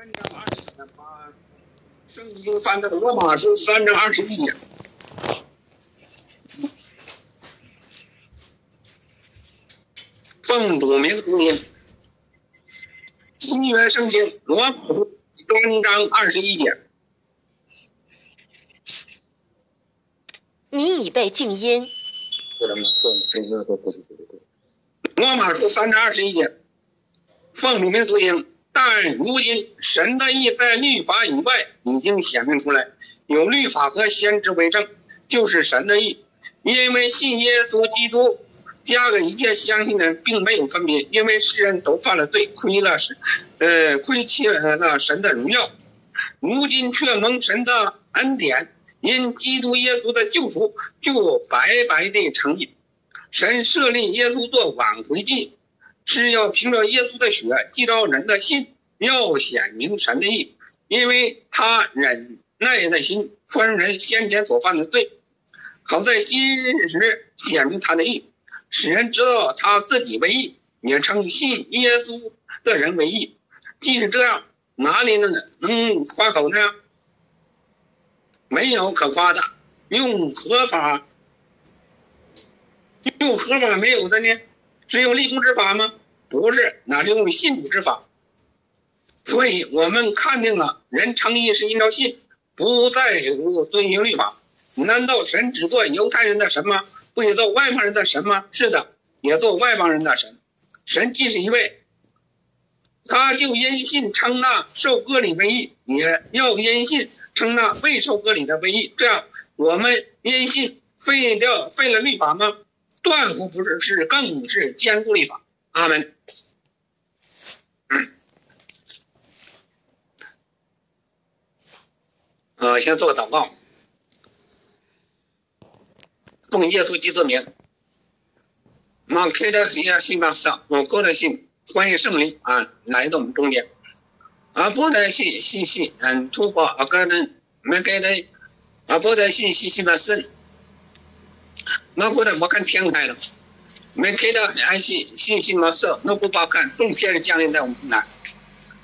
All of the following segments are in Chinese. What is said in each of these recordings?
三章二十节，把圣经翻到罗马书三章二十一节。奉主名读音，新约圣经罗马书三章二十一节。你已被静音。罗马书三章二十一节，奉主名读音。但如今神的意在律法以外已经显明出来，有律法和先知为证，就是神的意。因为信耶稣基督，加给一切相信的人，并没有分别，因为世人都犯了罪，亏了神，呃，亏欠了神的荣耀。如今却蒙神的恩典，因基督耶稣的救赎，就白白的成义。神设立耶稣做挽回祭。是要凭着耶稣的血，记着人的信，要显明神的义，因为他忍耐的心宽人先前所犯的罪，好在今日时显明他的义，使人知道他自己为义，也称信耶稣的人为义。即使这样，哪里能能夸口呢？没有可夸的，用合法，用合法没有的呢？只有立功之法吗？不是，那是用信主之法，所以我们看定了人称义是因着信，不在乎遵循律法。难道神只做犹太人的神吗？不也做外邦人的神吗？是的，也做外邦人的神。神既是一位，他就因信称那受割礼为义，也要因信称那未受割礼的为义。这样，我们因信废掉废了律法吗？断乎不是，是更是坚固律法。阿门。呃，先做个祷告，奉耶稣基督名，那开的黑亚信巴上，我高的信，欢迎圣灵啊来到我们中间，啊，不的信信息，嗯，突破啊，个人没给的，啊，不的信信息吧神，那过的我看天开了，没给的安息信息嘛色，那不把看众天的降临在我们那。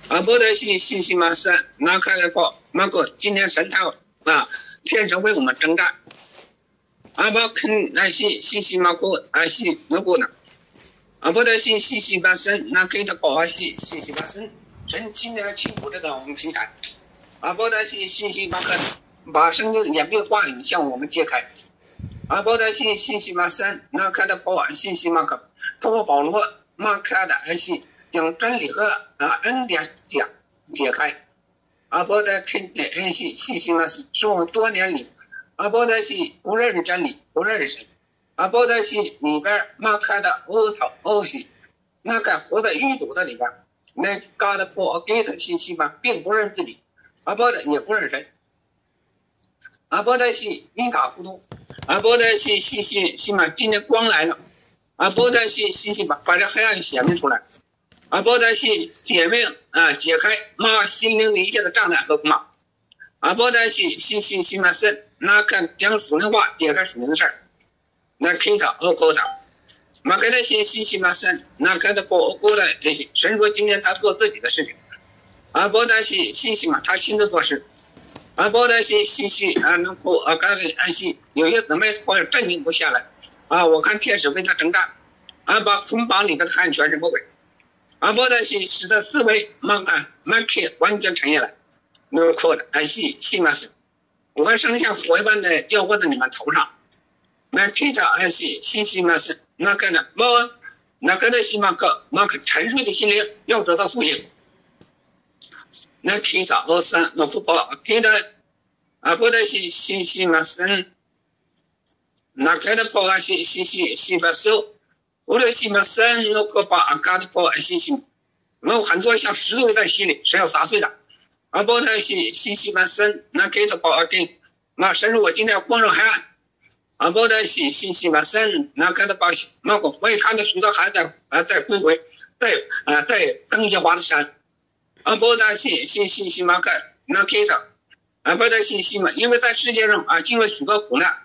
啊，不得信信息嘛三，那看来说，那个今天神太啊，天神为我们征战。啊，不肯那信信息嘛过，啊信那个呢？啊，不得信信息嘛神，那给他保啊信信息嘛神，神今天祈福这个我们平台。啊，不得信信息嘛可，把圣经演变话语向我们揭开。啊，不得信信息嘛神，那看他保啊信息嘛可，通过保罗嘛看的安息。将真理和啊恩典解解开，阿波的肯定恩信信心呢是是我们多年里阿波的信不认识真理不认识。神，阿波的信里边马开的欧头欧西，那个活在狱堵的里边，那 God for get 信息嘛，并不认自己，阿波的也不认神，阿波的信一塌糊涂，阿波的信信息信嘛，今天光来了，阿波的信信息把把这黑暗显明出来。阿波德西解命啊，解开妈心灵的一切的障碍和苦恼。阿波德西信心心满神，那看讲属灵话，解开属灵的事儿。那看他和高他，马给他信心心满神，那看他高高的那些。神说今天他做自己的事情。阿波德西信心嘛，他亲自做事。阿波德西信心啊，能够啊，感觉安心，有些姊妹或者镇定不下来啊。我看天使为他征战，啊，把捆绑里的汉全是魔鬼。阿波的信使得思维马啊马克完全沉下来，没有错的，安息信嘛是，我生像火一般的浇在你们头上，那开着安息信心嘛是，那个呢我那个的西马克马克沉睡的心灵要得到苏醒，那开着老三老福宝开着阿波的信信心嘛是，那开的宝啊信信信信发手。我的心嘛，神那个把阿嘎的保安信心，我有很多像石头在心里，是要砸碎的。阿宝的信信息嘛神，那给他保安给，那神说我今天要光荣海岸。阿宝的信信息嘛神，那给他保险，那个我也看到许多孩子啊在归回，在啊在登耶华的山。阿宝的信信信息嘛看，那给他，阿宝的信息嘛，因为在世界上啊经历许多苦难，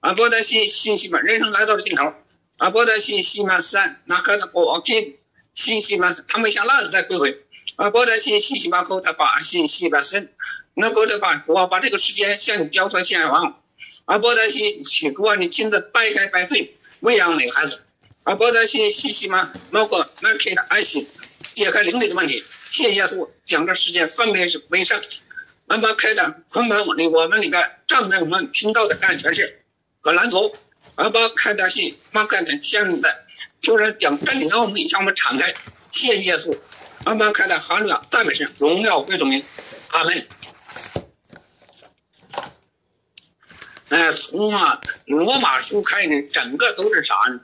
阿宝的信信息嘛，人生来到了尽头。阿波的信西马山，那个的波给信息嘛，他们像浪子在归回。啊，波德西西西巴口他把西西巴神，那波德把国王把这个时间向你交托献上，啊，波德西请主你亲自掰开掰碎喂养每个孩子，啊，波德西西西嘛，包括那给他爱心，解开灵里的问题，谢耶稣将这世界分别是为圣，那么开展捆绑我里我们里边站在我们听到的安全是和蓝图。而把开大戏，把开展现在就是讲真理的奥秘向我们敞开，谢耶稣，阿把开的哈利亚赞美神，荣耀归主名，阿门。哎，从啊罗马书开始，整个都是啥呢？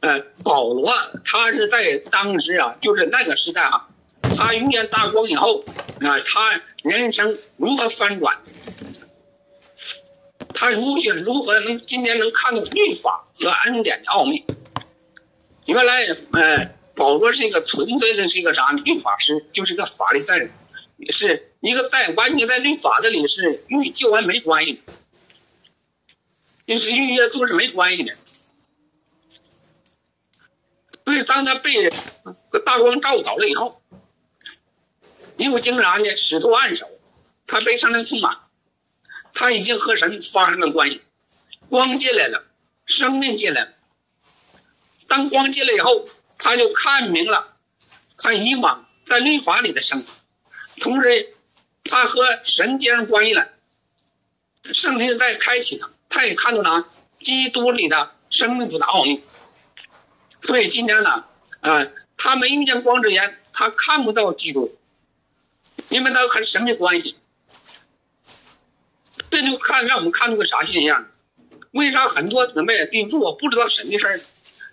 呃，保罗他是在当时啊，就是那个时代哈，他遇见大光以后啊，他人生如何翻转？他如今如何能今天能看到律法和恩典的奥秘？原来，呃，保罗是一个纯粹的，是一个啥呢律法师，就是一个法利赛人，也是一个在完全在律法这里是与救恩没关系的，就是与耶稣是没关系的。所以，当他被大光照倒了以后，又经啥呢？使徒按手，他被圣灵充满。他已经和神发生了关系，光进来了，生命进来了。当光进来以后，他就看明了他以往在律法里的生活，同时他和神接上关系了。圣灵在开启他，他也看到了基督里的生命主的奥秘。所以今天呢，啊，他没遇见光之前，他看不到基督，因为他和神没关系。这就看让我们看出个啥现象？为啥很多姊妹顶住我不知道神的事儿？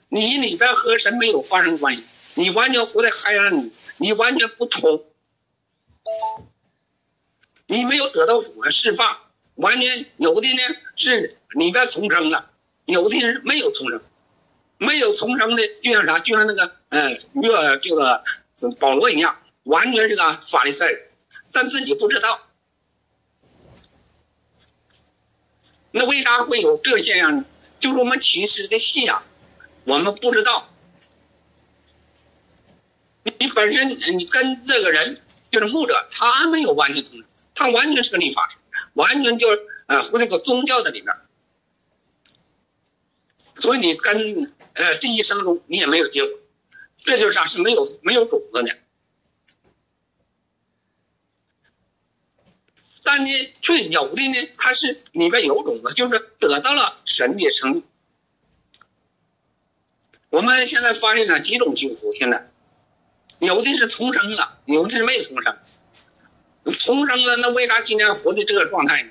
你里边和神没有发生关系，你完全活在黑暗里，你完全不通，你没有得到释放，完全有的呢是里边重生了，有的人没有重生，没有重生的就像啥？就像那个嗯，约这个保罗一样，完全是个法利赛人，但自己不知道。那为啥会有这个现象呢？就是我们其实的信仰，我们不知道。你本身你跟这个人就是牧者，他没有完全从，他完全是个立法师，完全就是呃和那个宗教的里面。所以你跟呃这一生中你也没有结果，这就是啥？是没有没有种子的。呢，却有的呢，它是里边有种子，就是得到了神的成。我们现在发现了几种基督徒，现在有的是重生了，有的是没重生。重生了，那为啥今天活的这个状态呢？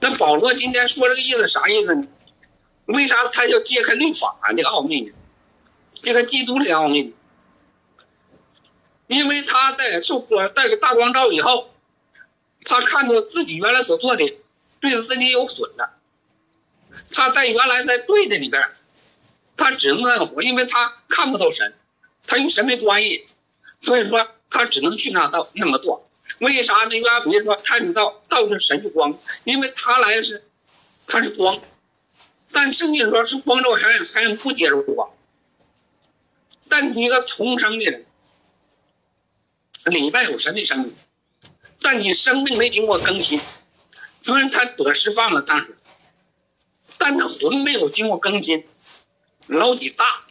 那保罗今天说这个意思啥意思呢？为啥他要揭开律法这个奥秘呢？这个基督的奥秘呢，因为他在受过带个大光照以后。他看到自己原来所做的对自己有损的，他在原来在对的里边，他只能那样活，因为他看不到神，他与神没关系，所以说他只能去那道那么做。为啥呢？约翰福音说看到道是神的光，因为他来的是他是光，但圣经说是光照还还不接受光，但你一个重生的人，里边有神的生命。但你生命没经过更新，虽然他得释放了，但是，但他魂没有经过更新，老底大，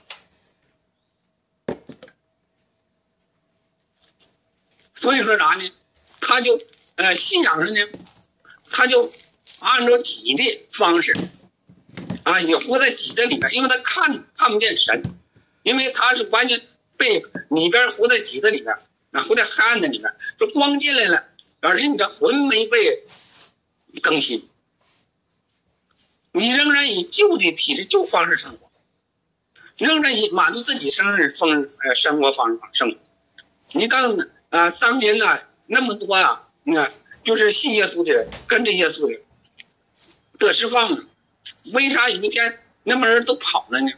所以说啥呢？他就呃信仰上呢，他就按照己的方式，啊，也活在己的里边，因为他看看不见神，因为他是完全被里边活在己的里边，啊，活在黑暗的里边，这光进来了。而是你的魂没被更新，你仍然以旧的体制、旧方式生活，仍然以满足自己生日风呃生活方式生活。你刚啊，当年呢那么多啊，你看就是信耶稣的人，跟着耶稣的得释放了，为啥有一天那么人都跑了呢？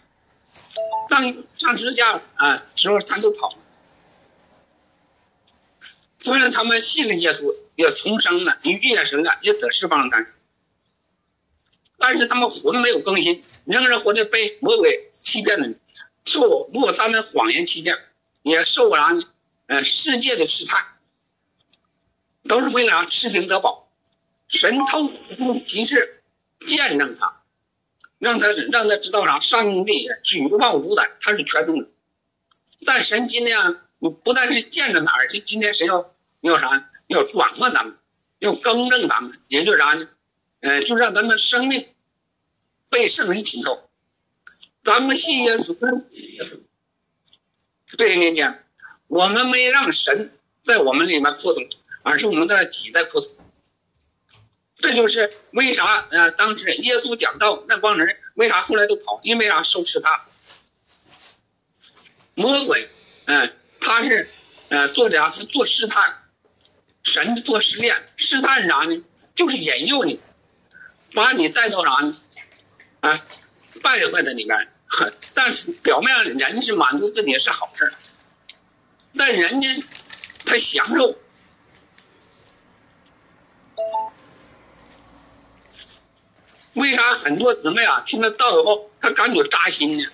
当上十字架啊时候他都跑了。虽然他们信了耶稣，也重生了，也遇见神了，也得释放了，但是，但是他们魂没有更新，仍然活在被魔鬼欺骗的，受魔鬼他们谎言欺骗，也受啥呢？呃世界的试探，都是为了让持平得宝。神透提示见证他，让他让他知道啥？上帝是无妄主宰，他是全能的。但神今天你不但是见证他，而且今天神要要啥？要转化咱们，要更正咱们，也就是啥呢？呃，就让咱们生命被圣灵浸透。咱们信耶稣，对您讲，我们没让神在我们里面扩充，而是我们在己在扩充。这就是为啥呃，当时耶稣讲道，那帮人为啥后来都跑？因为啥？收拾他。魔鬼，嗯，他是呃做啥？他做试探，神做试炼，试探啥呢？就是引诱你，把你带到啥呢？啊，败坏在里面。但是表面上人是满足自己是好事但人家他享受。为啥很多姊妹啊听了道以后，他感觉扎心呢？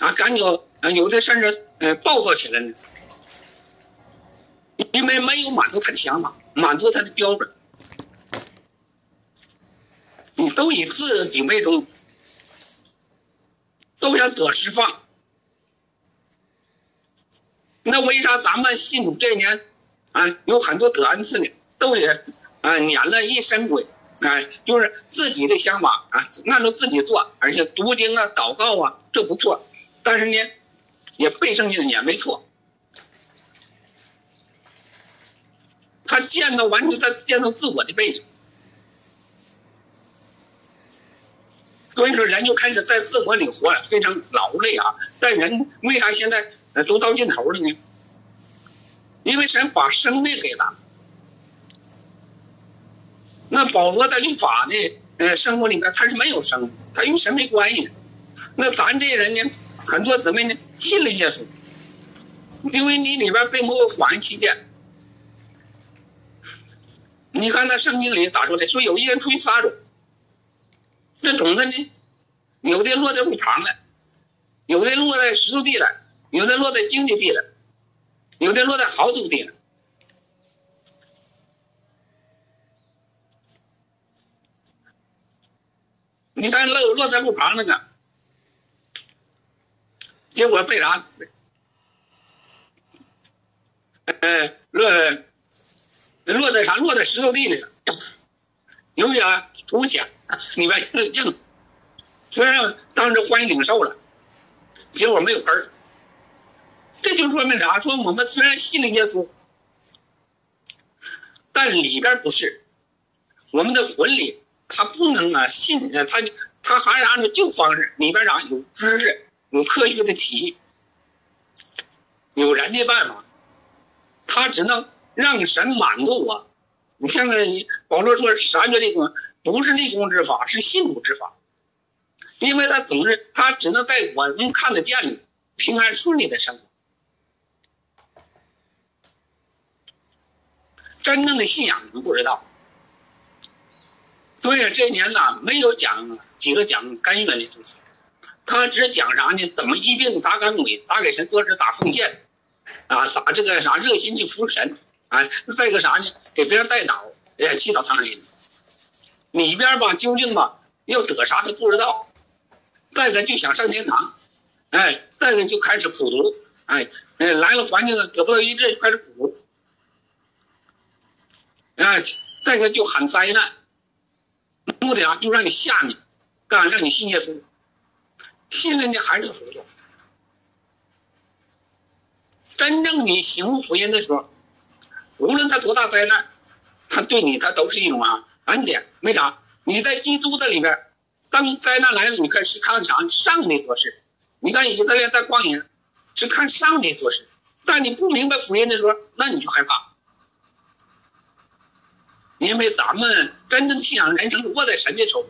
啊，感觉啊有的甚至呃暴躁起来呢？因为没有满足他的想法，满足他的标准，你都以自己为中。都想得释放，那为啥咱们信主这一年啊，有很多得恩赐的，都也啊撵了一身鬼，啊，就是自己的想法啊，按照自己做，而且读经啊、祷告啊，这不错，但是呢，也背圣经也没错。他见到完全在见到自我的背影。所以说，人就开始在自我里活，非常劳累啊。但人为啥现在都到尽头了呢？因为神把生命给咱。那保罗在律法的，呃，生活里面他是没有生，他与神没关系。那咱这些人呢，很多姊妹呢信了耶稣，因为你里边并没有反期间。你看那圣经里咋说的？说有一人出去撒种。这种子呢，有的落在路旁了，有的落在石头地了，有的落在荆棘地了，有的落在好土地了。你看落落在路旁那个，结果被啥？呃，落落在啥？落在石头地里了，有点土浅。里边硬，虽然当时欢迎领受了，结果没有根儿。这就说明啥？说我们虽然信了耶稣，但里边不是我们的魂里，他不能啊信他，他还是按照旧方式，里边啥有知识，有科学的题，有人的办法，他只能让神满足我。你现在你保罗说啥叫立功？不是立功之法，是信主之法。因为他总是他只能在我能看得见里平安顺利的生活。真正的信仰你们不知道。所以这一年呢，没有讲几个讲甘愿的主题，他只讲啥呢？怎么医病咋赶鬼？咋给神做事？咋奉献？啊？咋这个啥热心去服务神？哎，再一个啥呢？给别人带祷，哎，祈祷苍蝇。里边吧，究竟吧，要得啥他不知道。再一个就想上天堂，哎，再一个就开始苦读，哎，哎，来了环境了得不到医治就开始苦读，哎，再一个就喊灾难，目的啊？就让你吓你，干让你信耶稣，信了你还是糊涂。真正你行福音的时候。无论他多大灾难，他对你他都是一种啊恩典。为啥？你在基督的里边，当灾难来了，你看是看啥？上帝做事。你看以色列在旷野，是看上帝做事。但你不明白福音的时候，那你就害怕。因为咱们真正信仰人生握在神的手，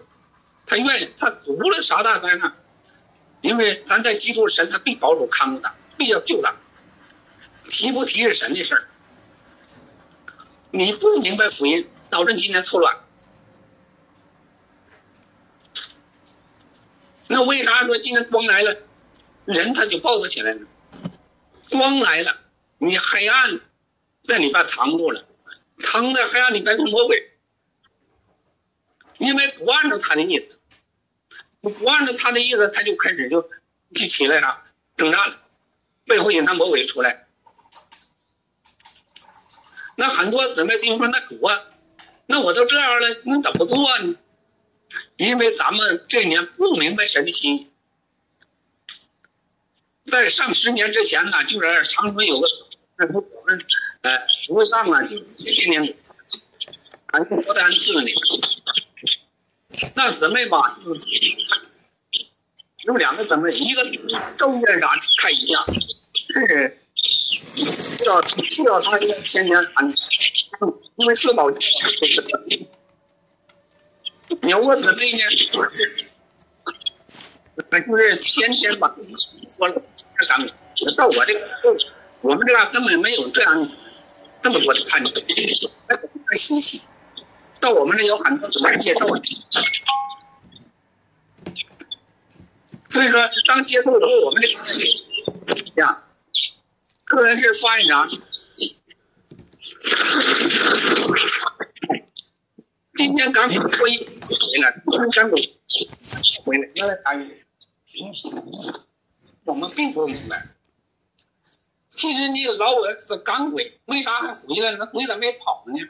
他愿意，他无论啥大灾难，因为咱在基督神，他必保守看顾他，必要救他。提不提是神的事儿。你不明白福音，导致你今天错乱。那为啥说今天光来了，人他就暴躁起来呢？光来了，你黑暗在里边藏住了，藏在黑暗里边是魔鬼，因为不按照他的意思，不按照他的意思，他就开始就就起来了，征战了，背后引他魔鬼出来。那很多姊妹弟兄说：“那主啊，那我都这样了，你怎么做呢？”因为咱们这一年不明白神的心。在上十年之前呢，就是长春有个，那我们呃，不会上啊，就这些年，还是佛丹寺里，那姊妹吧，就是有两个姊妹，一个周院长看一样，是叫叫他天天谈，因为社保，有个姊妹呢，是，那就是天天吧，说了。咱们到我这个，我们这个根本没有这样这么多的看见，很欣喜。到我们这有很多怎么接受的所以说，当接受的时候，我们这个这样，个人是发言长。今天刚回回来，刚回回来，原来参与。我们并不明白，其实你老我是赶鬼，为啥还回来了？那鬼咋没跑呢？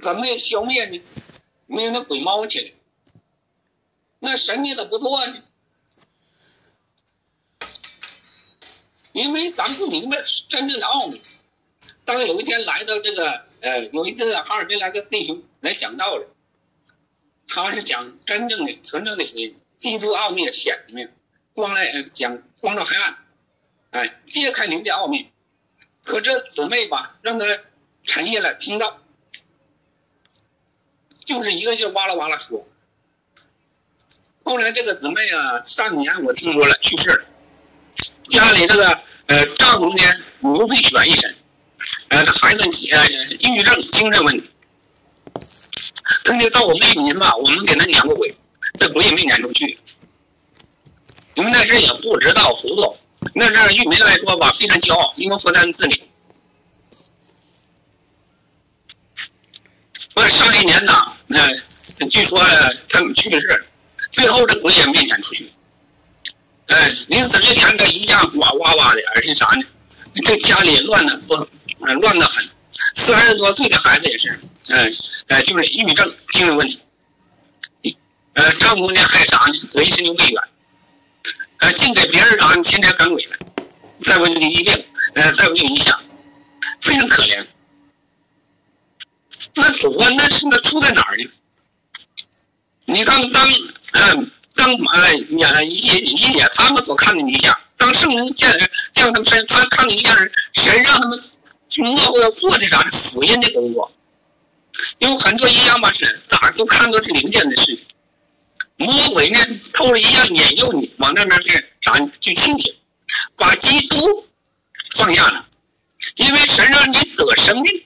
怎么没消灭呢？没有那鬼猫起来，那神你咋不做呢？因为咱不明白真正的奥秘。当有一天来到这个，呃，有一次哈尔滨来个弟兄来讲道了，他是讲真正的、纯正的福音，基督奥秘显明，光来讲。光照黑暗，哎，揭开灵的奥秘。可这姊妹吧，让他沉下来听到，就是一个劲哇啦哇啦说。后来这个姊妹啊，上年我听说了去世了，家里这个呃丈夫呢牛皮癣一身，呃这孩子呃抑郁症精神问题。那就到我们玉民吧，我们给他撵过鬼，这鬼也没撵出去。你们那阵也不知道糊涂，那阵玉民来说吧，非常骄傲，因为负担自理。我上一年呢，那据说他去世，最后这鬼也没撵出去。哎，临死之前这一下哇哇哇的，而且啥呢？这家里乱的不，乱的很。四十多岁的孩子也是，嗯哎，就是抑郁症、精神问题。呃，丈夫呢还啥呢？得一神经肺炎。呃，净给别人啊，天天赶鬼了，再不就一病，呃，再不就影响，非常可怜。那主啊，那是那出在哪儿呢？你刚当，嗯，当呃，一一一解他们所看的一下，当圣人见见他们身，他看的一下神让他们去默默的做的啥福音的工作，有很多一样吧是咋都看作是灵间的事。魔鬼呢，透着一样引诱你往那边去啥去倾听，把基督放下了，因为神让你得生命。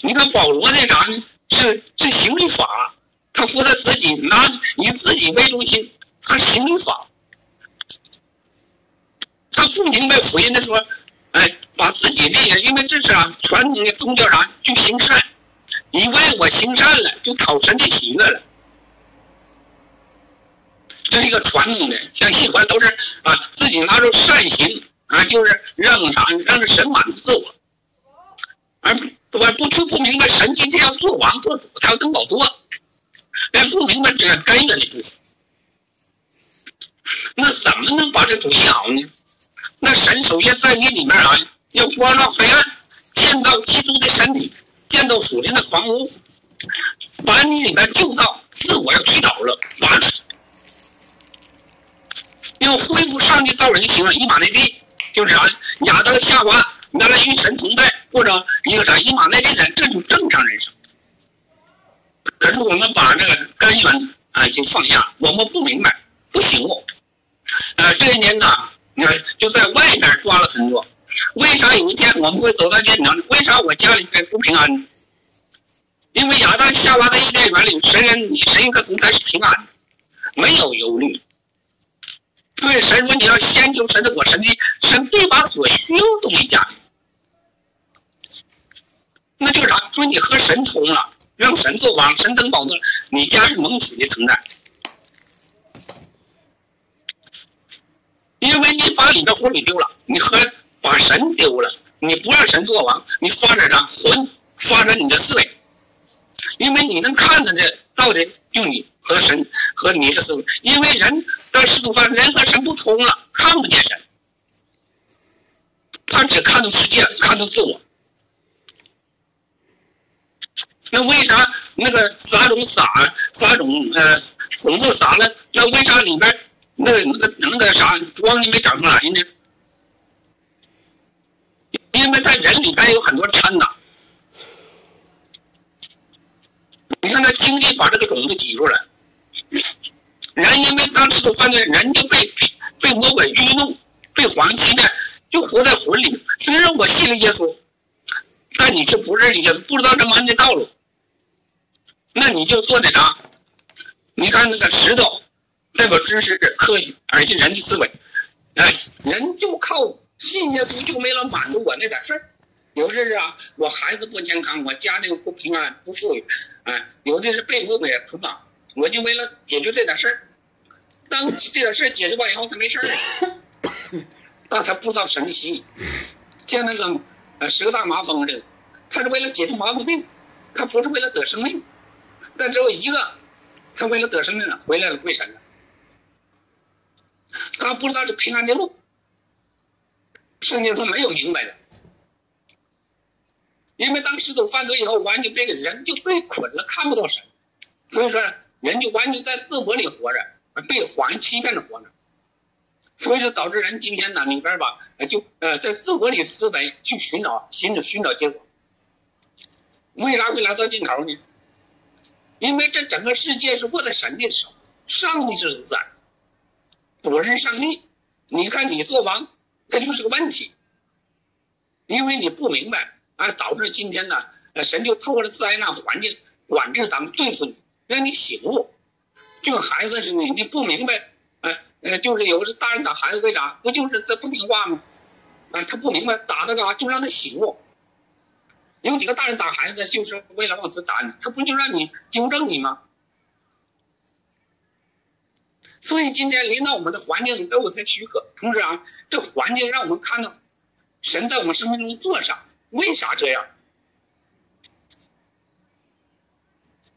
你看保罗那啥呢？是是行律法，他说他自己拿以自己为中心，他行法，他不明白福音的说，哎，把自己这些，因为这是啊传统的宗教啥就行善。你为我行善了，就讨神的喜悦了，这是一个传统的，像信佛都是啊，自己拿着善行啊，就是让啥，让这神满足自我，而我不不不明白神今天要做王做主，他要跟老多，哎，不明白这个根源的部分，那怎么能把这主信好呢？那神首先在你里面啊，要光照黑暗，见到基督的身体。建造属灵的房屋，把你里面旧造自我要推倒了，完了，要恢复上帝造人的形象。以马内利就是啥？亚当夏娃原来与神同在，或者一个啥？以马内利的这种正常人生。可是我们把这个根源啊已经放下，我们不明白，不醒悟。呃，这一年呢，你看就在外面抓了很多。为啥有一天我们会走到天堂？为啥我家里边不平安？因为亚当夏娃在伊甸园里，神人神一个同在是平安，没有忧虑。所以神说你要先求神的果，神的神必把所需用东西加给那就是啥？说你和神通了，让神做王，神登宝座，你家是蒙福的存在。因为你把你的魂给丢了，你和把神丢了，你不让神做王，你发展啥魂？发展你的思维，因为你能看着这到底用你和神和你的思维，因为人当世俗化，人和神不通了，看不见神，他只看到世界，看到自我。那为啥那个撒种撒撒种呃种子撒了，那为啥里边？那个那个那个啥光你没长出来呢？因为在人里边有很多掺杂。你看他经济把这个种子挤出来，人因为当时都犯罪，人就被被魔鬼愚弄，被黄欺骗，就活在魂里。虽然我信了耶稣，但你却不认识耶稣，不知道这门的道路，那你就做的啥？你看那个石头。代表知识、科学，而且人的思维，哎，人就靠信耶稣就没了满足我那点事儿。有的是啊，我孩子不健康，我家庭不平安、不富裕，哎，有的是被魔鬼捆绑，我就为了解决这点事儿。当这点事儿解决完以后，他没事儿，但他不知道神的心意。像那个呃十个大麻风似的，他是为了解决麻风病，他不是为了得生命。但只有一个，他为了得生命了，回来了，归神了。他不知道是平安的路，圣经说没有明白的，因为当时都犯罪以后，完全被人就被捆了，看不到神，所以说人就完全在自我里活着，被谎欺骗着活着，所以说导致人今天呢里边吧，就呃在自我里思维去寻找寻找寻找结果，为啥会来到尽头呢？因为这整个世界是握在神的手，上帝是主宰。主人上帝，你看你做王，这就是个问题，因为你不明白啊，导致今天呢，神就透过了灾难环境管制咱们对付你，让你醒悟，就跟孩子似的，你不明白，呃呃，就是有时大人打孩子为啥？不就是这不听话吗？啊，他不明白，打他干嘛？就让他醒悟。有几个大人打孩子，就是为了往死打你，他不就让你纠正你吗？所以今天领导我们的环境都有才许可，同时啊，这环境让我们看到神在我们生命中做啥，为啥这样？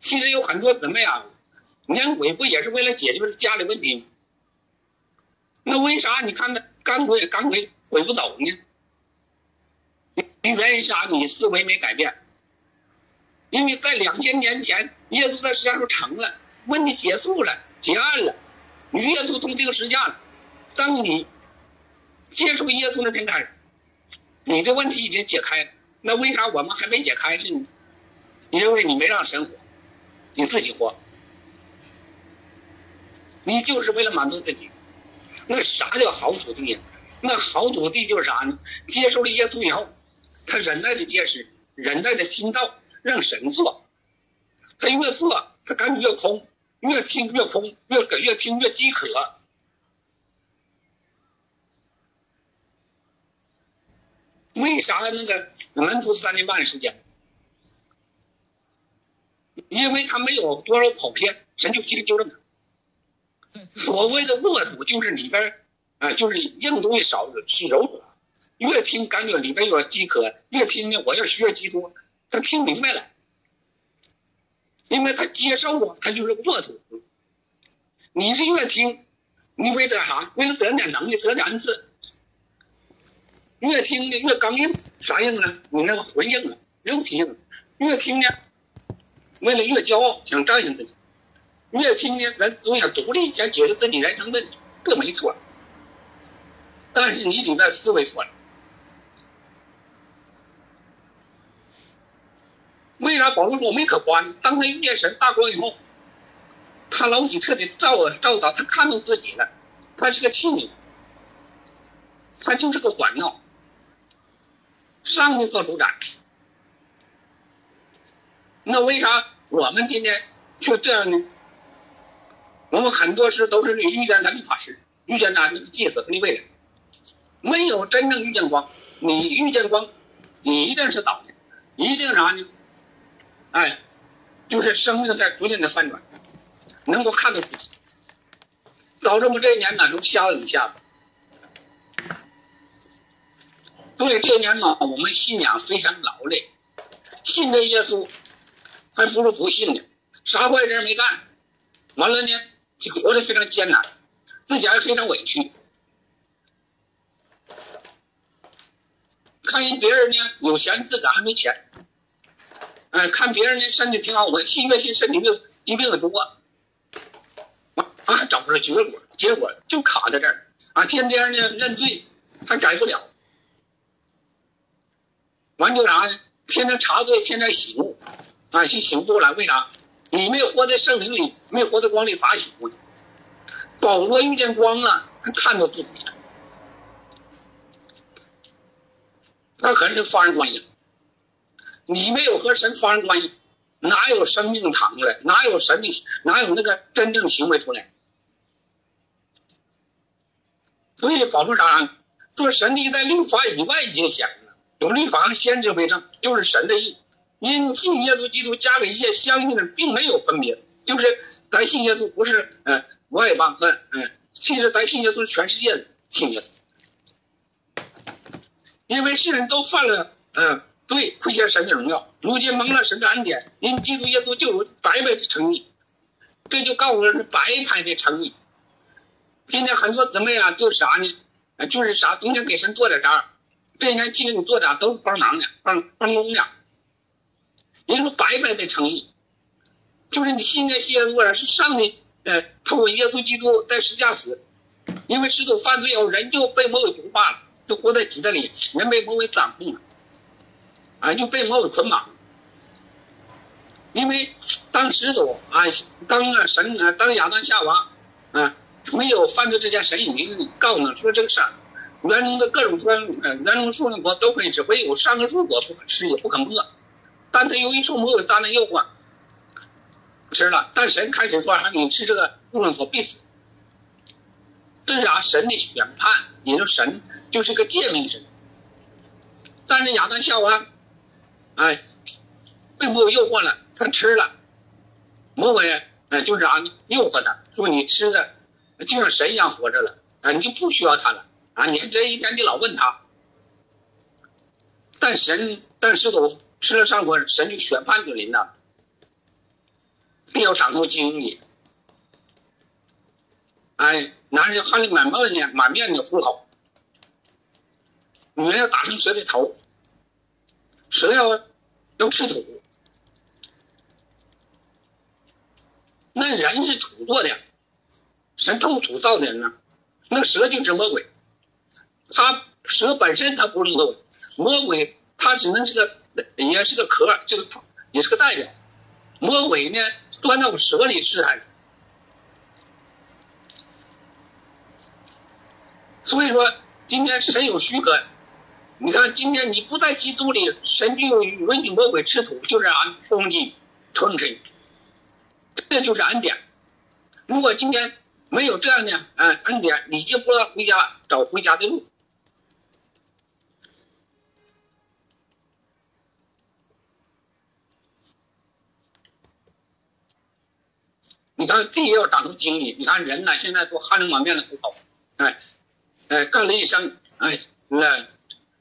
其实有很多姊妹啊，撵鬼不也是为了解决家里问题吗？那为啥你看那赶鬼赶鬼鬼不走呢？你原因啥？你思维没改变。因为在两千年前，耶稣在世界上成了，问题结束了，结案了。你耶稣从这个实价了。当你接受耶稣那天开始，你这问题已经解开了。那为啥我们还没解开是呢？因为你没让神活，你自己活。你就是为了满足自己。那啥叫好土地呀？那好土地就是啥呢？接受了耶稣以后，他忍耐的结实，忍耐的心道，让神做。他越做，他感觉越空。越听越空，越给越听越饥渴。为啥那个门徒三年半的时间？因为他没有多少跑偏，神就及时纠正他。所谓的沃土就是里边啊，就是硬东西少，是柔。越听感觉里边越饥渴，越听呢，我要学基督，他听明白了。因为他接受啊，他就是沃土。你是越听，你为了啥？为了得点能力，得点恩赐。越听的越刚硬，啥硬呢？你那个魂硬了，肉体硬。越听呢，为了越骄傲，想彰显自己。越听呢，咱总想独立，想解决自己人生问题，这没错。但是你里面思维错了。为啥保罗说我没可夸呢？当他遇见神大光以后，他老几彻底照照到，他看到自己了，他是个器皿，他就是个管道，上帝做主宰。那为啥我们今天却这样呢？我们很多事都是遇见他律法师，遇见那那个祭司和你未来，没有真正遇见光。你遇见光，你一定是倒的，一定啥呢？哎，就是生命在逐渐的翻转，能够看到自己。老这么这一年呢，都瞎了一下子。所以这一年呢，我们信仰非常劳累，信这耶稣，还不如不信呢。啥坏事没干，完了呢，就活得非常艰难，自己还非常委屈。看人别人呢有钱，自个还没钱。看别人呢身体挺好，我信越信身体病疾病越多，完还找不着结果，结果就卡在这儿啊！天天呢认罪，还改不了，完就啥呢？天天查罪，天天醒悟，啊，就醒悟了。为啥？你没活在圣灵里，没活在光里，咋醒悟呢？保罗遇见光了，他看到自己了。那可是发生关系了，你没有和神发生关系，哪有生命淌出来？哪有神的？哪有那个真正行为出来？所以保罗啥？说神的在律法以外已经显了，有律法和先知为证，就是神的意。因信耶稣基督加给一切相信的，并没有分别，就是咱信耶稣不是嗯外邦和嗯，其实咱信耶稣是全世界的信耶稣。因为世人都犯了，嗯，对，亏欠神的荣耀。如今蒙了神的恩典，因基督耶稣就有白白的诚意，这就告诉人是白白的诚意。今天很多姊妹啊，就是啥呢？就是啥，总想给神做点啥。这一年其实你做点都是帮忙的，帮帮工的。人说白白的诚意，就是你信在耶稣上是上帝，呃，透过耶稣基督在十架死，因为始祖犯罪后，人就被魔鬼毒化了。就活在鸡蛋里，人被魔鬼掌控了，啊，就被魔鬼捆绑。因为当时祖啊，当啊神啊，当亚当夏娃啊，没有犯罪之前，神已经告诉他说这个事儿，园中的各种果，呃，园中树的果都可以吃，唯有上个树果不可吃，也不可摸。但他由于受魔鬼撒旦诱惑，吃了。但神开始说，你吃这个树上所必死。这是啥？神的选判，也就神就是个诫命神。但是亚当夏娃，哎，被魔鬼诱惑了，他吃了。魔鬼哎，就是啥呢？诱惑他说你吃的就像神一样活着了啊，你就不需要他了啊！你这一天你老问他。但神，但是都吃了上果，神就选判就临了，必要长出精力。哎，男人汗流满面的满面的呼口，女人要打成蛇的头，蛇要要吃土，那人是土做的，神透土造的人呢，那蛇就是魔鬼，他蛇本身它不是魔鬼，魔鬼他只能是个也是个壳，就是也是个代表，魔鬼呢钻到蛇里试探。所以说，今天神有许可，你看今天你不在基督里，神就允许魔鬼吃土，就是俺风机吞吃，这就是恩典。如果今天没有这样的嗯恩典，你就不知道回家找回家的路。你看地也要长出精力，你看人呢，现在都汗流满面的不跑，哎。哎，干了一生，哎，那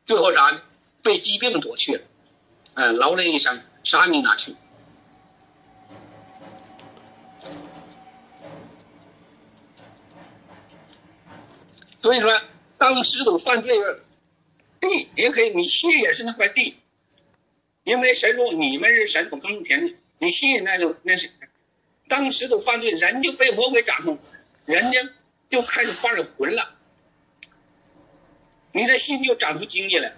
最后啥呢？被疾病夺去了，哎，劳累一生，啥也没拿去？所以说，当始祖犯罪了，地也可以，你心也是那块地，因为神说你们是神所耕田的，你心那就那是，当始祖犯罪，人就被魔鬼掌控，人家就开始发生魂了。你这心就长出精气来。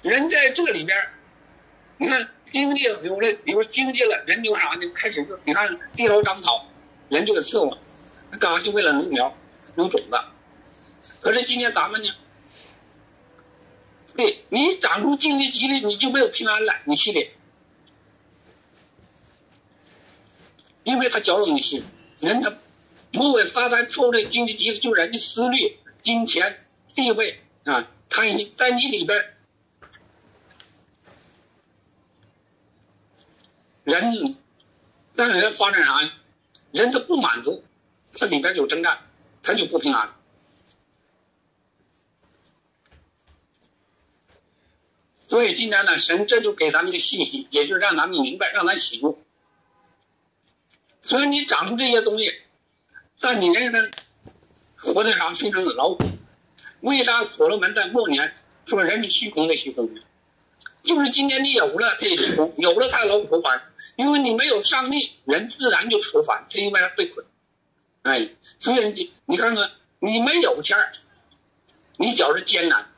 人在这里边，你看经济有了，有经济了，人就啥呢？开始就你看地头长草，人就得伺候，干啥就为了农苗、种种子。可是今天咱们呢？对你长出经济吉利，你就没有平安了，你心里因为他搅扰你心，人他魔鬼撒旦抽的经济基础就人的思虑、金钱、地位啊，他已在你里边，人让人发展啥？人他不满足，这里边就征战，他就不平安。所以今天呢，神这就给咱们的信息，也就是让咱们明白，让咱醒悟。虽然你长出这些东西，但你人生活的啥非常的劳苦。为啥所罗门在末年说人是虚空的虚空呢？就是今天你有了，他也虚空；有了，他劳苦烦。因为你没有上帝，人自然就愁烦，他因为被捆。哎，所以你你看看，你没有钱你觉着艰难，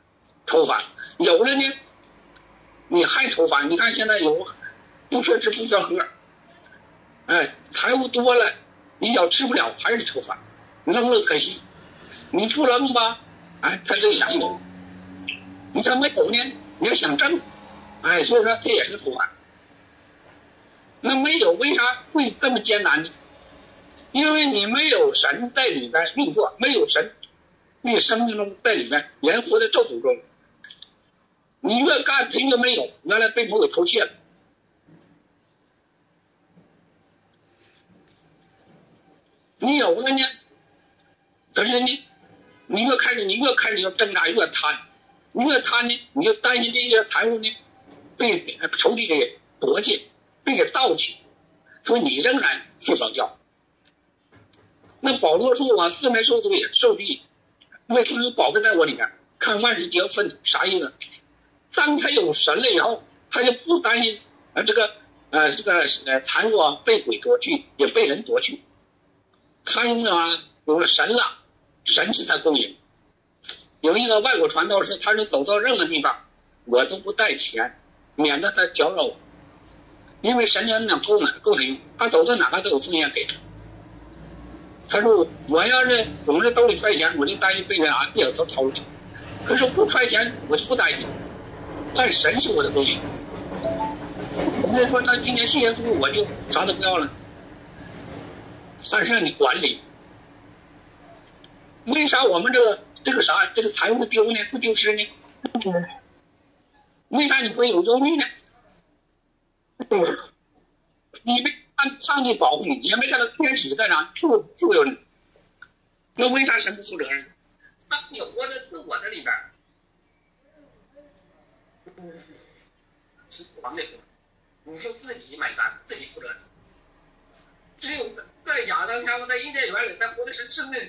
愁烦；有了呢。你还愁烦？你看现在有不缺吃不缺喝，哎，财物多了，你要吃不了还是愁饭，扔了可惜。你不扔吧，哎，他这也是有。你这没有呢，你要想挣，哎，所以说这也是愁饭。那没有为啥会这么艰难呢？因为你没有神在里边运作，没有神，你生命中在里边，人活在咒诅中。你越干，他越没有。原来被魔鬼偷窃了。你有了呢，可是呢，你越开始，你越开始要挣扎，越贪，你越贪呢，你就担心这些财物呢被仇敌给夺去，被给盗取，所以你仍然睡不着觉。那保罗说：“我四面受敌，受敌，因为他有宝贝在我里面，看万事皆粪土，啥意思？”当他有神了以后，他就不担心呃这个呃这个呃财物啊被鬼夺去，也被人夺去。他因为啊有了神了，神是他供应。有一个外国传道士，他是走到任何地方，我都不带钱，免得他搅扰我。因为神家那够呢，够他用，他走到哪他都有奉献给他。他说我要是总是兜里揣钱，我就担心被人啊别都掏出去。可是不揣钱，我就不担心。但神是我的东西。那说他今年信耶稣，我就啥都不要了。但是让你管理，为啥我们这个这个啥这个财务丢呢？不丢失呢？为啥你会有忧虑呢？你没看上帝保护你，也没看到天使在哪救救佑你，那为啥神不负责任？当你活在自我这里边。是王的负责，你就自己买单，自己负责任。只有在亚当夏娃在伊甸园里，在活的神生命，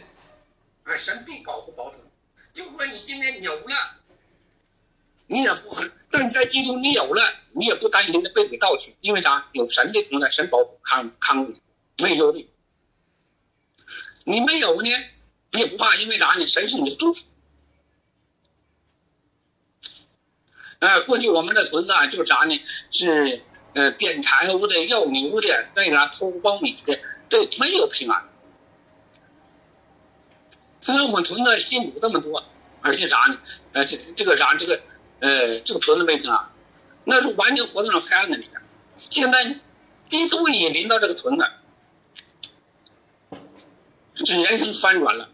哎，神必保护保守。就说你今天有了，你也不，但你在基督你有了，你也不担心的被鬼盗取，因为啥？有神的同在，神保护看看顾，没有忧虑。你没有呢，你也不怕，因为啥呢？神是你的祝福。哎，过去我们的屯子就是啥呢？是呃点柴火的、要牛的、那啥偷苞米的，这没有平安。所以我们屯子信主这么多，而且啥呢？呃，这这个啥，这个呃，这个屯子没平安，那是完全活在那黑暗的里面。现在基督也临到这个屯子，这人生翻转了。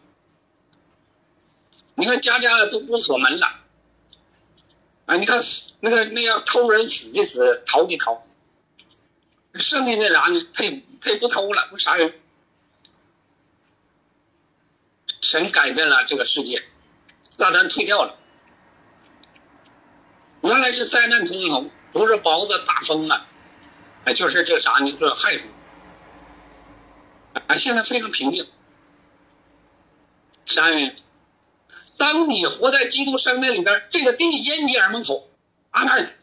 你看家家都不锁门了。啊，你看那个那样偷人死的死，逃的逃，剩下那啥呢？他也他也不偷了，为啥人？神改变了这个世界，撒旦退掉了。原来是灾难冲头，不是雹子打风啊，哎，就是这啥呢？这害虫。啊，现在非常平静。啥原因？当你活在基督生命里边，这个地因你而蒙福，阿门。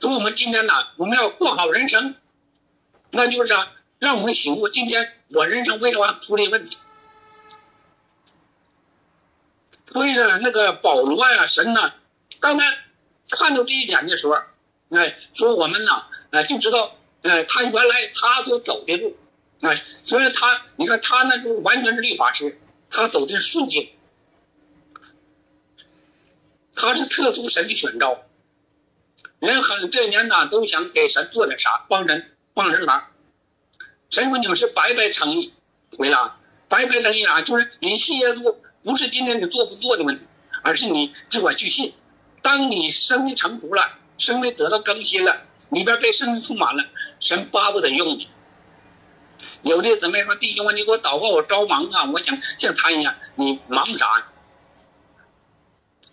所以，我们今天呢，我们要过好人生，那就是让我们醒悟：今天我人生为什么出这问题？所以呢，那个保罗呀，神呢，当他看到这一点的时候，哎，说我们呢，哎，就知道，哎，他原来他所走的路，哎，所以他，你看他那时候完全是律法师。他走的是顺境，他是特殊神的选召。人很这年呢，都想给神做点啥，帮人帮人忙。神说：“你们是白白诚意，回答白白诚意啊，就是你信耶稣，不是今天你做不做的问题，而是你只管去信。当你生命成熟了，生命得到更新了，里边被圣灵充满了，神巴不得用你。有的姊妹说：“弟兄啊，你给我祷告，我着忙啊，我想像他一样。”你忙啥？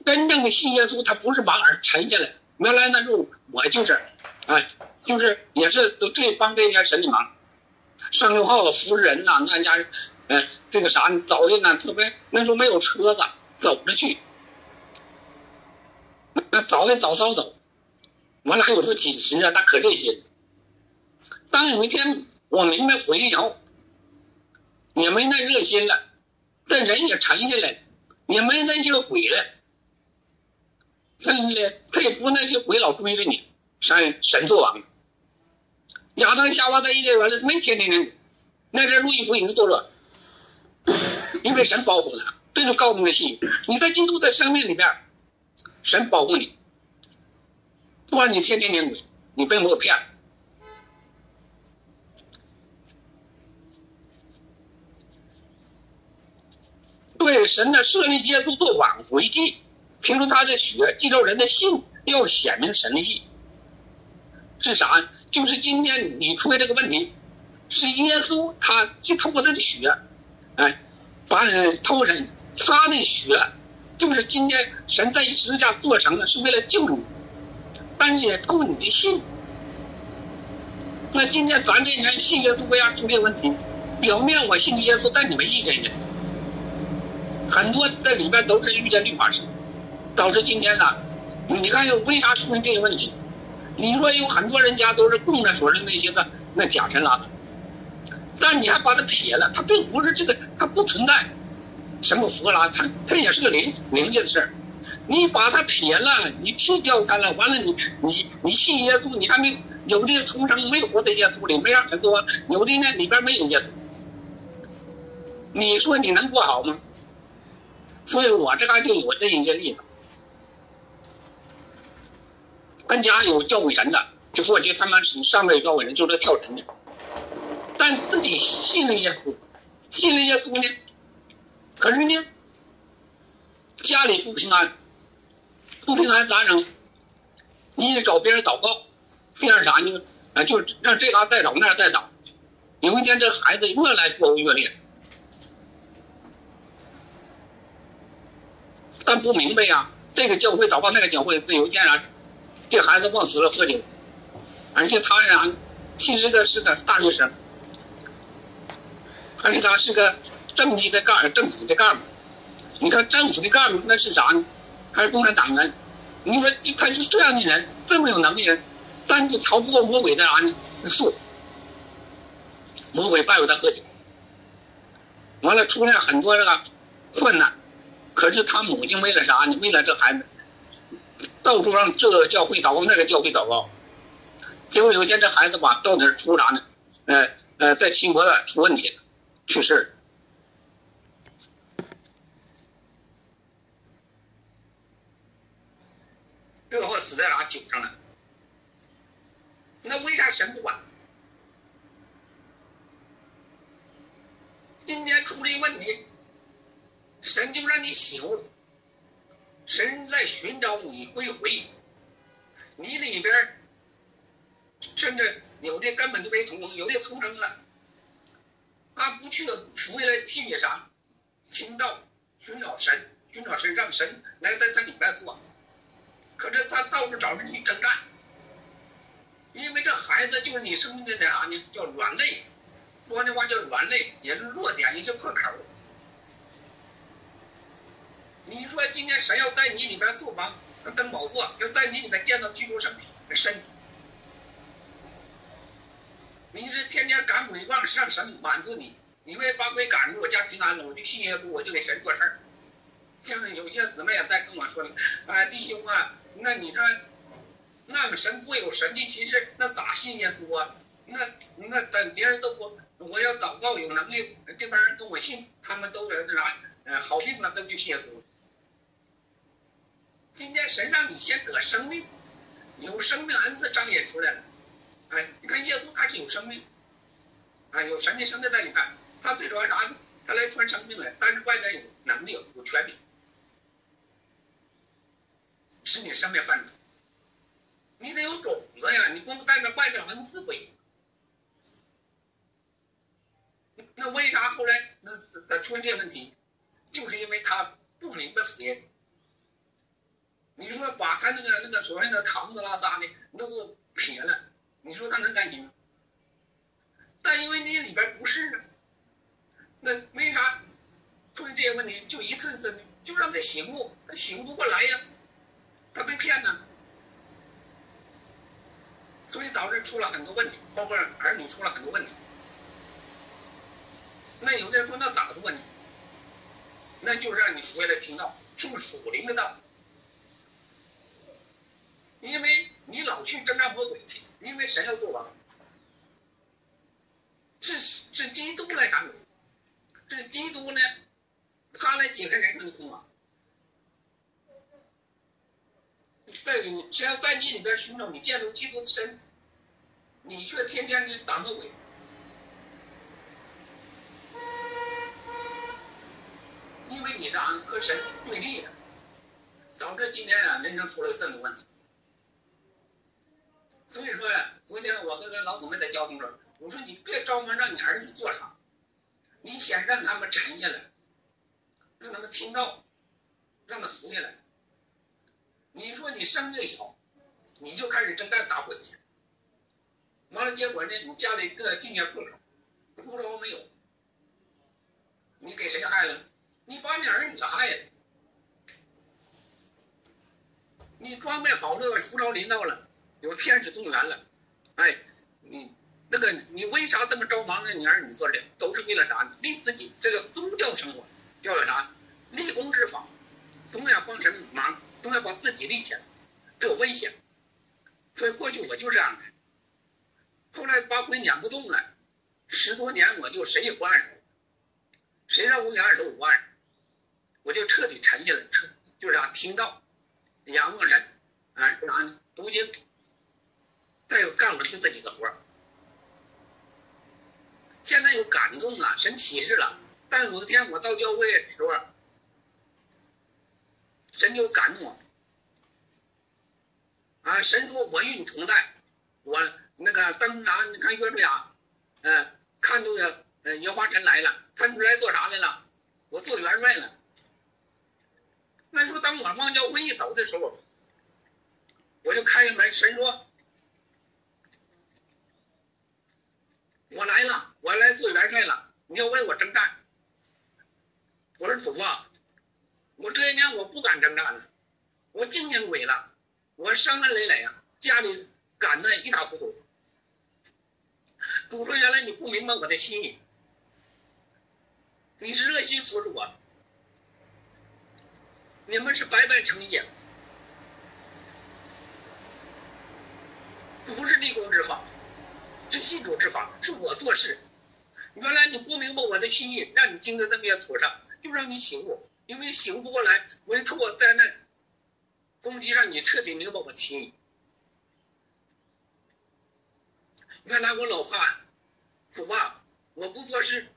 真正的信耶稣，他不是忙而沉下来。原来那时候我就是，哎，就是也是都这帮这些神的忙。上六号服侍人呐，那家，哎，这个啥早晨呢，特别那时候没有车子，走着去。那早也早早走，完了还有时候紧时啊，那可热心。当有一天我明白福音以后，也没那热心了，但人也沉下来了，也没那些鬼了。真的，他也不那些鬼老追着你，神神作王。亚当夏娃在伊甸园里没天天的，那阵路易福音是多了，因为神保护他，这就告诉你信，你在基督的生命里边，神保护你，不管你天天撵鬼，你被我骗。对神的设立耶稣做挽回祭，凭着他的血，记着人的信，要显明神的意，是啥？就是今天你出现这个问题，是耶稣他就透过他的血，哎，把人透人他的血，就是今天神在十字架做成的，是为了救你，但是也透你的信。那今天咱这人信耶稣为啥出这个问题？表面我信耶稣，但你没遇见耶稣，很多在里边都是遇见律法师，导致今天呢，你看又为啥出现这个问题？你说有很多人家都是供着说的那些个那假神拉的，但你还把它撇了，它并不是这个，它不存在什么佛拉，它它也是个灵灵界的事儿。你把它撇了，你弃掉它了，完了你你你信耶稣，你还没有的重生没活在耶稣里，没让很多，有的呢里边没有耶稣，你说你能过好吗？所以我这嘎就有这一个例子。俺家有教鬼神的，就过去他们上面有教鬼神，就是跳神的。但自己信了耶稣，信了耶稣呢，可是呢，家里不平安，不平安咋整？你得找别人祷告，这样啥呢？啊，就让这嘎带倒，那带倒。有一天这孩子越来越越烈，但不明白呀，这个教会祷告，那个教会，自由天啊。这孩子往死了喝酒，而且他呀，其实个是个大学生，而且他是个正级的干政府的干部。你看政府的干部那是啥呢？还是共产党员？你说他是这样的人，这么有能力人，但就逃不过魔鬼的啥呢？术，魔鬼拜为他喝酒，完了出现很多这个困难。可是他母亲为了啥呢？为了这孩子。到处让这个教会祷告，那个教会祷告，结果有一天这孩子吧，到那儿出啥呢？呃呃，在秦国的出问题了，去世了。最后死在哪酒上了？那为啥神不管？今天出了一问题，神就让你醒悟。神在寻找你归回，你里边甚至有的根本就没从生，有的从生了，啊，不去为了去啥？听道寻找神，寻找神，让神来在他里边做。可是他到处找人去征战，因为这孩子就是你生命的啥呢？叫软肋，说的话叫软肋，也是弱点，也是破口。你说今天神要在你里边坐王，登宝座，要在你里面见到基督身体的身体，你是天天赶鬼让让神满足你，你为把鬼赶出我家平安了，我就信耶稣，我就给神做事儿。像有些姊妹也在跟我说了，哎，弟兄啊，那你说，那个神不有神迹奇事，那咋信耶稣啊？那那等别人都不，我要祷告有能力，这帮人跟我信，他们都那啥，呃，好病了都去信耶稣。今天神让你先得生命，有生命恩赐彰显出来了，哎，你看耶稣他是有生命，啊，有神的生命在里面，他最主要啥？他来传生命来，但是外边有能力，有权柄，使你生命范畴。你得有种子呀，你光带着外边文字不行。那为啥后来那那出现这些问题？就是因为他不明白福音。你说把他那个那个所谓的堂子拉撒的那都撇了，你说他能甘心吗？但因为那里边不是，那为啥出现这些问题？就一次次的，就让他醒悟，他醒悟不过来呀，他被骗呢，所以导致出了很多问题，包括儿女出了很多问题。那有的人说，那咋做呢？那就是让你服下来听道，听属灵的道。因为你老去征战魔鬼去，因为神要做王，是是基督来赶鬼，是基督呢，他来解开人生的空网。在你只要在你里边寻找你见到基督的身，你却天天的打魔鬼，因为你是俺和神对立的，导致今天啊人生出了这么多问题。所以说呀，昨天我跟跟老总们在交通时，我说你别着忙让你儿女做啥，你先让他们沉下来，让他们听到，让他服下来。你说你生越小，你就开始征战打鬼去，完了结果呢，你家里个进血破口，扶着没有，你给谁害了？你把你儿女害了。你装备好了，福招临到了。有天使动员了，哎，你那个你为啥这么着忙呢？你儿女做这都是为了啥？立自己这个宗教生活，叫啥？立功之法，总要帮神忙，总要把自己立起来，这危险。所以过去我就这样的，后来把鬼撵不动了，十多年我就谁也不按手，谁让我给按手我不按，我就彻底沉下来，彻就是啥？听到，仰望神，啊，啥呢？读经。再有干我自自己的活儿，现在有感动了，神启示了。但有一天我到教会的时候，神就感动我，啊，神说我与你同在，我那个登啥？你看约书亚，嗯，看到呀，呃，耶华神来了，他们来做啥来了？我做元帅了。那说当我往教会一走的时候，我就开门，神说。我来了，我来做元帅了。你要为我征战，我说主啊，我这些年我不敢征战了，我净见鬼了，我伤痕累累啊，家里赶得一塌糊涂。主说原来你不明白我的心意，你是热心服侍我，你们是白白诚意，不是立功之法。是信主之法，是我做事。原来你不明白我的心意，让你经历这么些挫折，就让你醒悟。因为醒不过来，我就透过灾难攻击，让你彻底明白我的心意。原来我老怕，主啊，我不做事，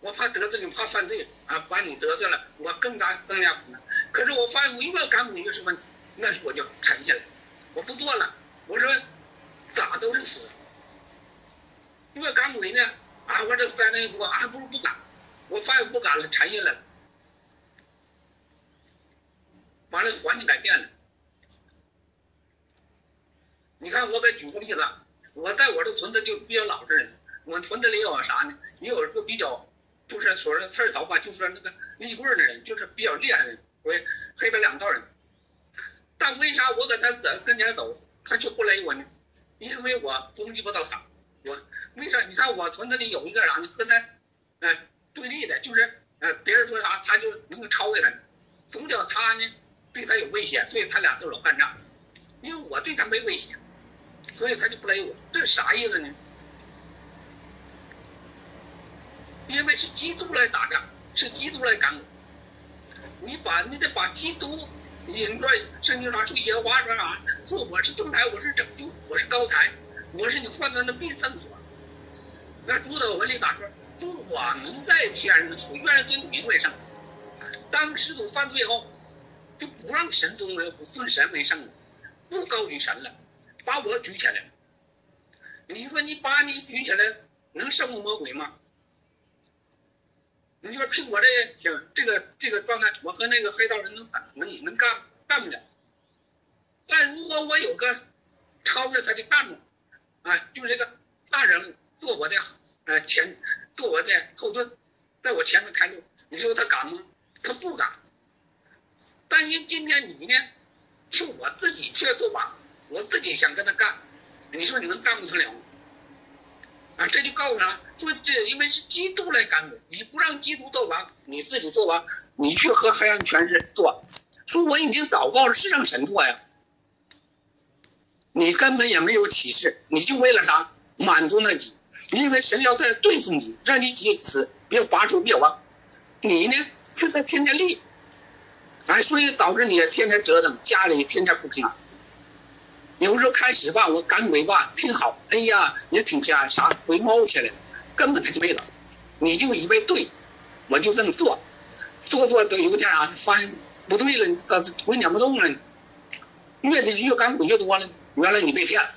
我怕得罪你，怕犯罪啊，把你得罪了，我更大增加苦难。可是我发现我越干我越是问题，那时我就沉下来，我不做了。我说。咋都是死，因为赶鬼呢？啊，我这灾难多，还不如不赶。我发现不赶了，沉下来了。完了，环境改变了。你看，我给举个例子，我在我这村子就比较老实人。我村子里有啥呢？也有一个比较，就是说的刺儿早吧，就说那个立棍的人，就是比较厉害的，为黑白两道人。但为啥我搁他跟前走，他却不勒我呢？因为我攻击不到他，我为啥？你看我屯子里有一个啥呢？和他，哎，对立的，就是，呃，别人说啥，他就能够超越他，总叫他呢对他有威胁，所以他俩就老干仗。因为我对他没威胁，所以他就不勒我。这是啥意思呢？因为是基督来打仗，是基督来赶我。你把你得把基督引着圣经上说耶和华说啥？说我是盾牌，我是拯救，我是高台，我是你患难的避圣所。那主的文里咋说？说我们在天上处愿尊名为圣。当始祖犯罪后，就不让神尊为不尊神为圣了，不高举神了，把我举起来。你说你把你举起来，能胜过魔鬼吗？你说凭我这行这个这个状态，我和那个黑道人能打能能干干不了。但如果我有个超越他的干部，啊，就是这个大人物做我的呃前做我的后盾，在我前面开路，你说他敢吗？他不敢。但因今天你呢，是我自己去做王，我自己想跟他干，你说你能干不成了吗？啊，这就告诉他，说这因为是基督来干的，你不让基督做王，你自己做王，你去和黑暗权势做，说我已经祷告了，是让神做呀，你根本也没有启示，你就为了啥？满足那己，因为神要在对付你，让你己死，别拔出灭亡，你呢却在天天立，哎，所以导致你天天折腾，家里天天不平安。有时候开始吧，我赶鬼吧挺好，哎呀，也挺平安，啥鬼猫起来了，根本他就没了，你就以为对，我就这么做，做做都有点啥，发现不对了，咋鬼撵不动了？越的越赶鬼越多了，原来你被骗了，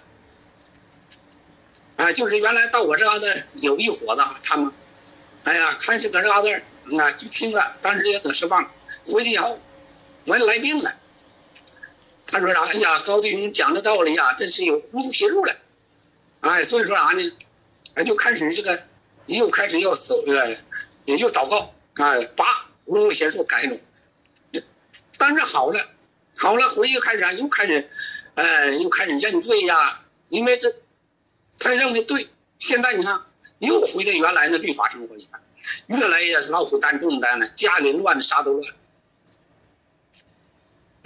啊，就是原来到我这嘎达有一伙子，他们，哎呀，看是搁这嘎达，啊，就听了，当时也挺失望，回去以后，我来病了。他说啥？哎呀，高弟兄讲的道理呀，真是有无足撇入了。哎，所以说啥呢？哎，就开始这个，又开始要走，呃，又祷告，哎，拔无无邪术改种。但是好了，好了，回去开始啊，又开始，呃，又开始认罪呀。因为这，他认为对。现在你看，又回到原来的律法生活里边，越来越老虎担重担了，家里乱的啥都乱。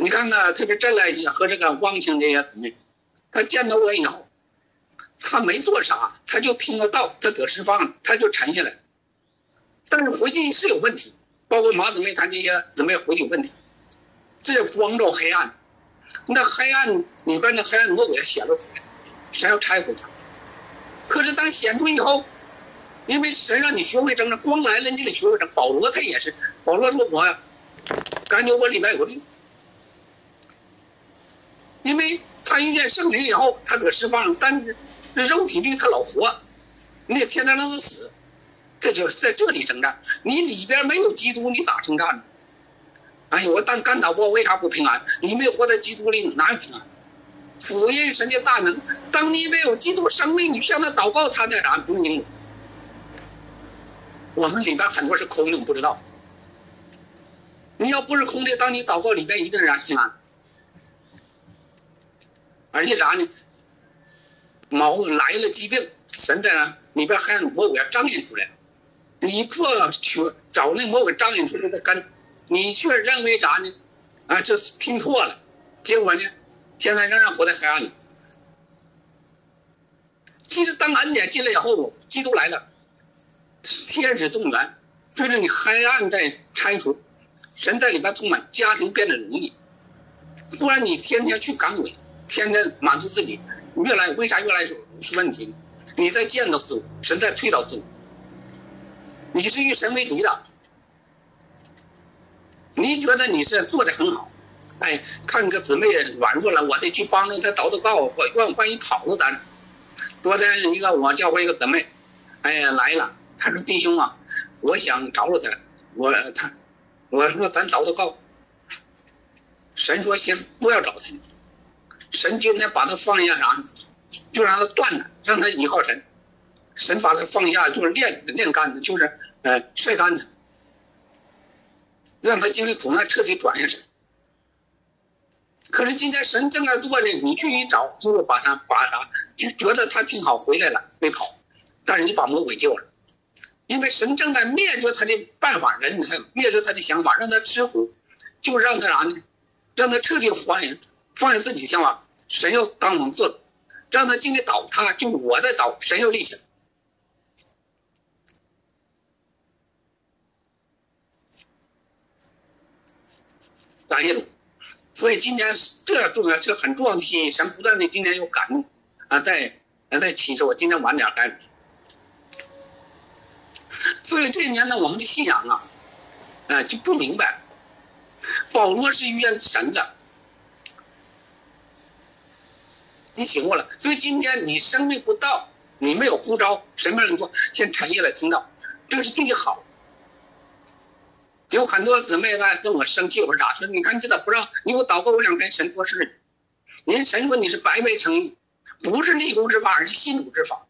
你看看，特别郑来姐和这个汪清这些姊妹，他见到我以后，他没做啥，他就听得到，他得释放了，他就沉下来。但是回去是有问题，包括马姊妹，他这些姊妹回去有问题，这光照黑暗，那黑暗里边那黑暗魔鬼显露出来，神要拆毁他。可是当显出以后，因为神让你学会争，光来了你得学会争。保罗他也是，保罗说我感觉我里面有个病。因为他遇见圣灵以后，他得释放，但是肉体里他老活，你得天天让他死，这就在这里征战。你里边没有基督，你咋征战呢？哎呦，我当干祷告为啥不平安？你没有活在基督里，哪有平安？福音神的大能，当你没有基督生命，你向他祷告，他在哪不明我们里边很多是空的，不知道。你要不是空的，当你祷告里边一定让平安。而且啥呢？毛来了疾病，神在那里边还魔鬼要彰显出来，你破去找那魔鬼彰显出来的根，你却认为啥呢？啊，这是听错了，结果呢，现在仍然活在黑暗里。其实当恩典进来以后，基督来了，天使动员，随着你黑暗在拆除，神在里边充满，家庭变得容易，不然你天天去赶鬼。天天满足自己，越来为啥越来越出问题呢？你在见到自我，神在推倒自我，你是与神为敌的。你觉得你是做的很好，哎，看个姊妹软弱了，我得去帮着她祷祷告，我万万一跑了咱。昨天一个我教会一个姊妹，哎呀来了，他说弟兄啊，我想找找他，我他，我说咱祷祷告。神说行，不要找他。神今天把他放下啥，就让他断了，让他依靠神。神把他放下，就是炼炼干的，就是呃晒干的，让他经历苦难，彻底转向神。可是今天神正在做的，你去一找，就是把他把啥，就觉得他挺好，回来了没跑，但是你把魔鬼救了，因为神正在灭绝他的办法，人他灭绝他的想法，让他吃苦，就让他啥呢？让他彻底还原。放下自己的想法，神要当我们做，让他经历倒塌，就我在倒，神要立起来。感谢主，所以今天这重要，这很重要的信息，神不断的今天有感动啊，在啊在启示我今天晚点开始。所以这一年呢，我们的信仰啊，啊就不明白，保罗是遇见神的，你醒悟了。所以今天你生命不到，你没有呼召，什么人做？先产业来，听到，这是对你好。有很多姊妹在跟我生气，我说咋说？你看你咋不让？你给我祷告，我想跟神做事。人神说你是白白诚意，不是立功之法，而是心主之法。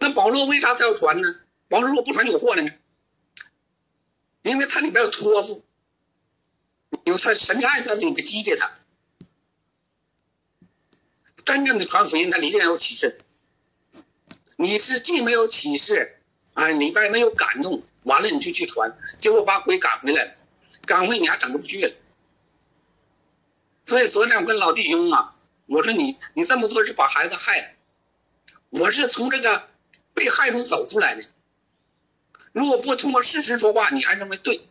那保罗为啥他要传呢？保罗说不传有祸了呢？因为他里边有托付，有他神爱他，里边激励他。真正的传福音，他里边有启示。你是既没有启示，啊，里边没有感动。完了，你就去传，结果把鬼赶回来了，赶回你还整不去了。所以昨天我跟老弟兄啊，我说你你这么做是把孩子害了。我是从这个被害中走出来的。如果不通过事实说话，你还认为对？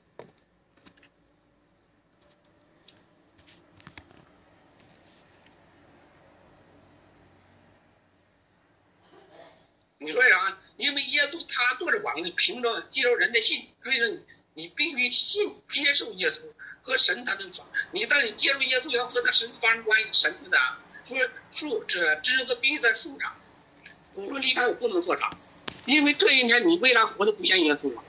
你说啥？因为耶稣他做着王的，凭着接受人的信，所以说你你必须信接受耶稣和神他能发。你当你接受耶稣要和他神发生关系，神的说树这枝子必须在树上，我说离开我不能做啥，因为这一年你为啥活的不像耶稣啊？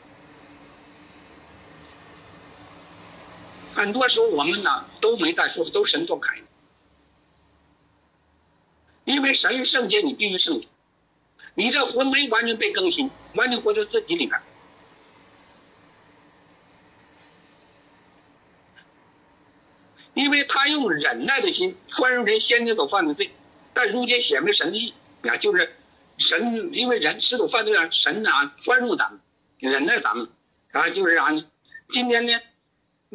很多时候我们呢都没在说，都神做开，因为神圣洁，你必须圣洁。你这魂没完全被更新，完全活在自己里面。因为他用忍耐的心宽容人先前所犯的罪，但如今显明神的意啊，就是神因为人始祖犯罪啊，神啊宽容咱们，忍耐咱们啊，就是啥呢？今天呢，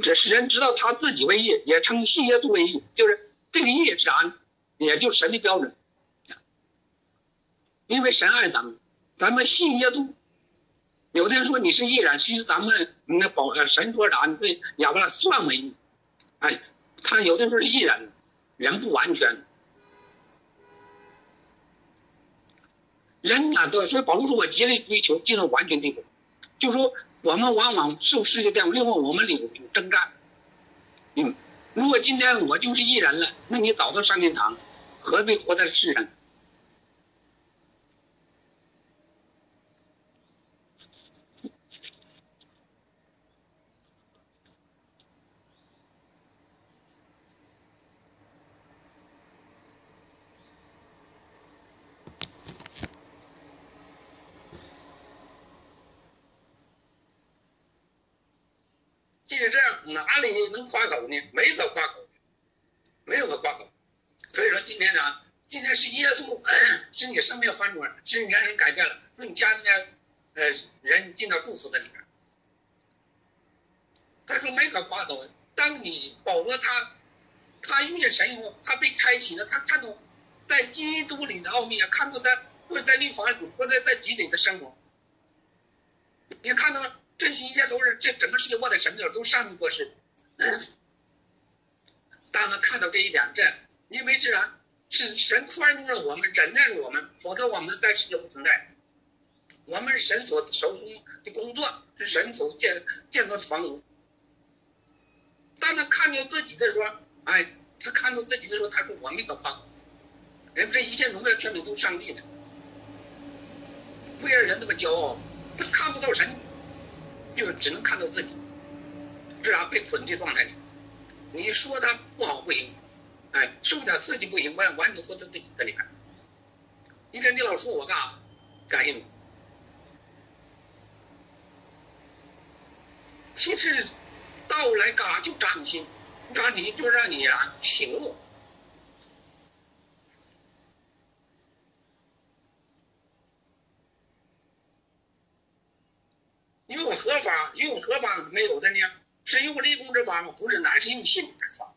这是人知道他自己为义，也称信耶稣为义，就是这个义是啥呢？也就神的标准。因为神爱咱们，咱们信耶稣。有的人说你是义人，其实咱们那保神说啥？你说亚伯拉算为，哎，他有的时候是义人，人不完全。人啊，都所以保罗说我竭力追求进入完全地步，就说我们往往受世界玷污，另外我们里有征战。嗯，如果今天我就是义人了，那你早都上天堂，何必活在世上？哪里能夸口呢？没个夸口，没有个夸口。所以说今天呢，今天是耶稣 是你生命翻转，是你人改变了，说你家里面呃人进到祝福的里边。他说没可夸口。当你保罗他他遇见神以后，他被开启了，他看到在基督里的奥秘啊，看到他或者在律法里，或者在基里的生活，你看到。这一切都是这整个世界握在神这都上帝做事。当他看到这一点，这因为是啊，是神宽容了我们，忍耐了我们，否则我们在世界不存在。我们是神所手中的工作，是神所建建造的房屋。当他看到自己的时候，哎，他看到自己的时候，他说：“我没得夸口，人这一切荣耀全都是上帝的。为了人这么骄傲，他看不到神。”就是只能看到自己，这样被捆的状态里。你说他不好不行，哎，受点刺激不行，完完全活在自己这里边。你这你老说我干啥？感谢你。其实到来干啥就扎你心，扎你心就是让你啊醒悟。用合法，用合法没有的呢？是用立功之法吗？不是，乃是用信之法。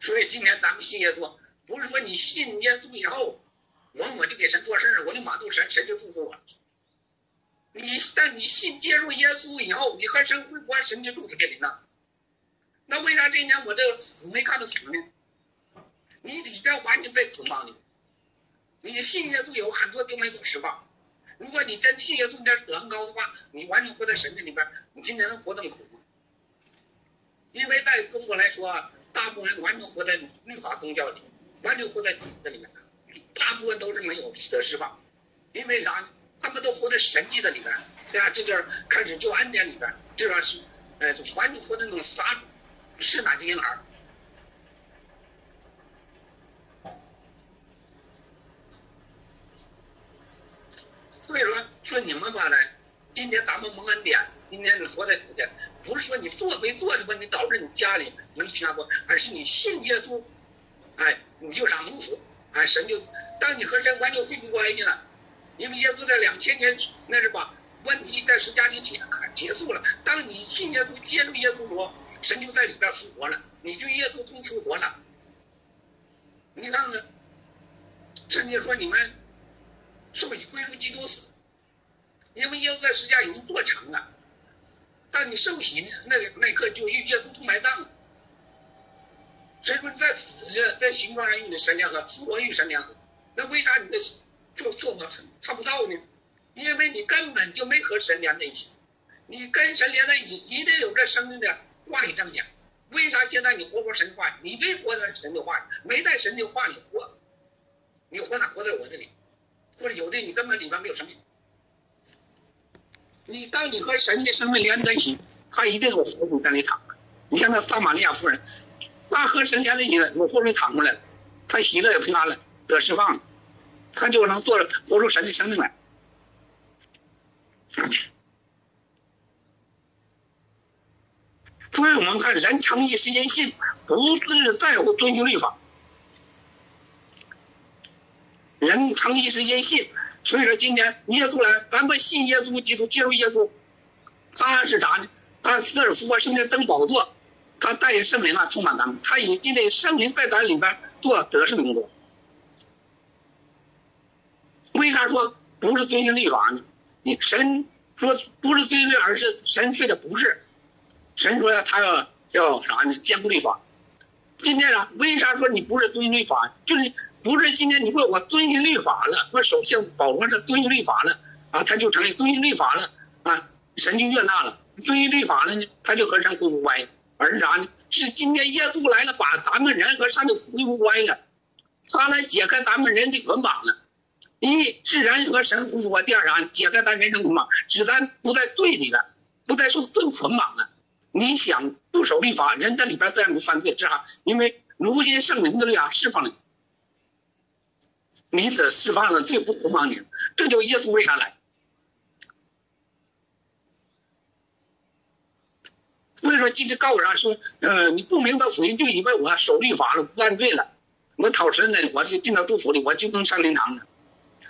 所以今天咱们信耶稣，不是说你信耶稣以后，我我就给神做事我就满足神，神就祝福我。你但你信接受耶稣以后，你和神会关神就祝福给你呢。那为啥这一年我这个福没看到福呢？你里边完全被捆绑的，你信耶稣有很多都没得释放。如果你真信耶稣，你这德行高的话，你完全活在神的里边，你今天能活这么苦吗？因为在中国来说，大部分人完全活在律法宗教里，完全活在底子里面，大部分都是没有得释放。因为啥？他们都活在神迹的里边，对吧？这就是开始就恩典里边，这边是，呃，完全活在那种撒是哪的婴儿。所以说，说你们吧呢，今天咱们蒙恩典，今天你活在主间，不是说你做没做的问题导致你家里能平安不，而是你信耶稣，哎，你就啥蒙福，哎，神就当你和神完全恢复关系了，因为耶稣在两千年那是把问题在十家里解结束了。当你信耶稣，接受耶稣多，神就在里边复活了，你就耶稣从复活了。你看看，圣经说你们。受洗归入基督死，因为耶稣在十架已经做成了，但你受洗，那那刻就与耶稣同埋葬了。所以说你在这在形状上与你神联合，复活与神联合，那为啥你的就做不成看不到呢？因为你根本就没和神连在一起，你跟神连在一起，一定有这生命的话语证件。为啥现在你活活神的话你没活在神的话里，没在神的话里活，你活哪活在我这里？或者有的你根本里边没有生命，你当你和神的生命连在一起，他一定有活水在里躺。你像那撒玛利亚夫人，他和神连在一起了，有活水淌过来了，他喜乐也平安了，得释放了，他就能做活出神的生命来。所以我们看人诚意是因信，不是在乎遵循律法。人诚意是因信，所以说今天耶稣来，咱们信耶稣基督，接受耶稣，他是啥呢？他是复活圣的登宝座，他带领圣灵啊，充满咱们，他以今天圣灵在咱里边做得胜的工作。为啥说不是遵循律法呢？你神说不是遵循，而是神说的不是，神说他要要啥呢？坚固律法。今天啊，为啥说你不是遵循律法？就是不是今天你说我遵循律法了，我首先保罗是遵循律法了啊，他就成为遵循律法了啊，神就悦纳了。遵循律法了呢，他就和神恢复关系。而是啥呢？是今天耶稣来了，把咱们人和神的恢复关系了，他来解开咱们人的捆绑了。一是人和神恢复关系第二啥？解开咱人生捆绑，使咱不在罪里了，不再受罪捆绑了。你想不守律法，人在里边自然不犯罪，这哈？因为如今圣灵的律啊释放了，你得释放了罪不捆绑你，这就耶稣为啥来？所以说今天告诉啥说，呃，你不明白福音，就以为我守律法了不犯罪了，我讨神呢，我就进到祝福里，我就能上天堂了。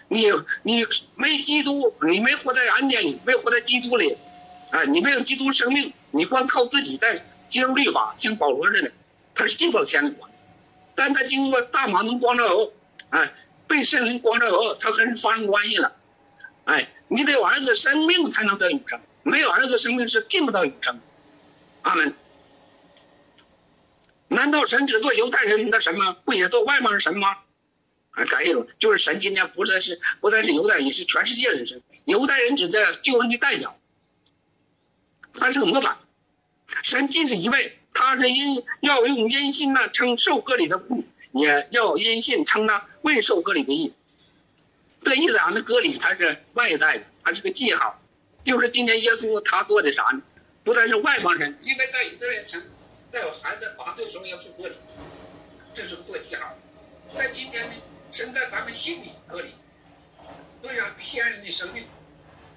你你没基督，你没活在恩典里，没活在基督里，啊，你没有基督生命。你光靠自己在接受律法，像保罗似的，他是进不了天国。但他经过大马能光照后，哎，被圣灵光照后，他和人发生关系了。哎，你得有儿子生命才能得永生，没有儿子生命是进不到永生。阿门。难道神只做犹太人的神吗？不也做外邦人神吗？啊，感谢主，就是神今天不再是不再是犹太人，是全世界人神。犹太人只在救恩的代表。他是个模板，神既是一位，他是因要用因信呢称受割礼的故，也要因信称呢未受割礼的义。这意思啊，那割礼它是外在的，它是个记号，就是今天耶稣他做的啥呢？不但是外邦人，因为在以色列城，在有孩子八岁时候要受割礼，这是个做记号。在今天呢，神在咱们心里割礼，对呀，天人的生命，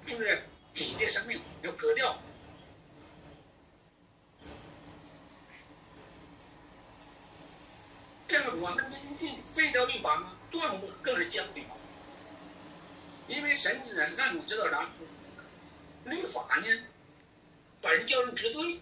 就是己的生命要割掉。这个我们能尽废掉律法吗？断不更是坚固律法。因为神呢让你知道啥？律法呢，本身叫人知罪，